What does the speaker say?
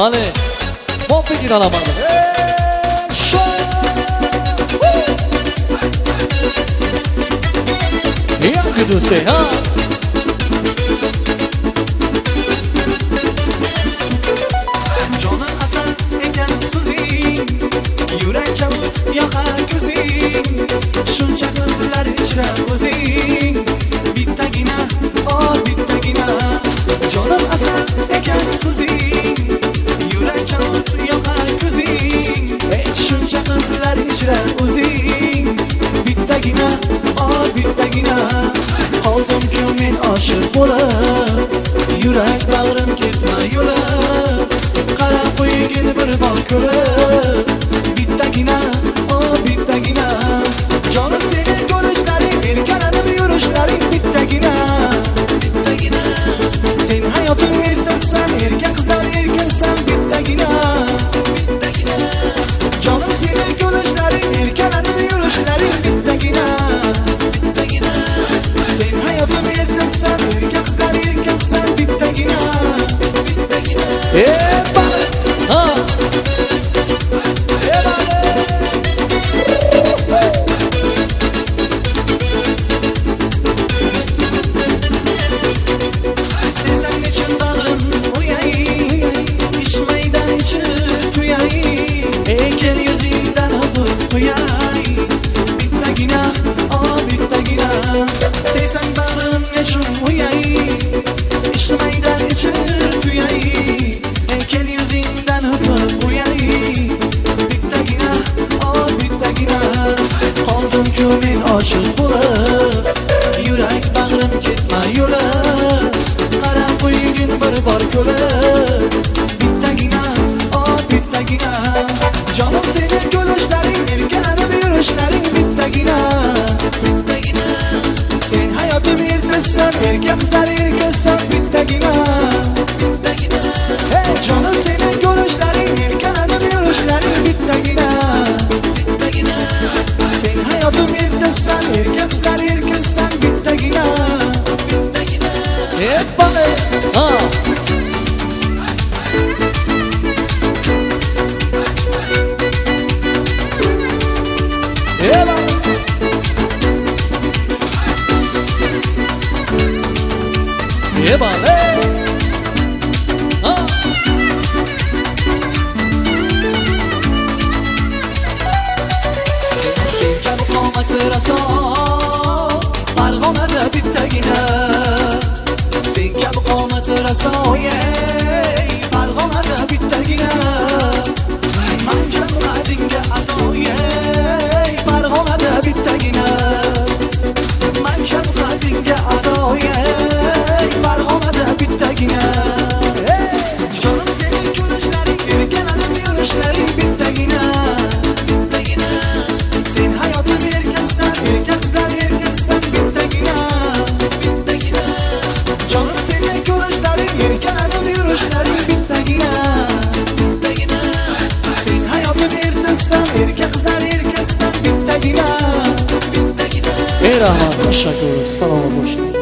Vale, buon finire la mano. E show! E anche tu sei, ah! Bittagina, oh bittagina Canım asal eken suzin oshiq bo'lib yurak bag'rim ketmay yo'lab qarab qo'ygin bir bor ko'rib Yeah. qo'shiq bo'lib yurak bag'rim ketma yo'lib qarab qo'ygin bir bor ko'rib bittagina o bittagina jonim seni ko'rishlaring erkalanib yurishlaring bittagina bittagina sen hayotim ertmassan erka qizlaring Eba! Eba, ah. Sevgem qomat يا أضايا ای رحمت تشکر سلام باشید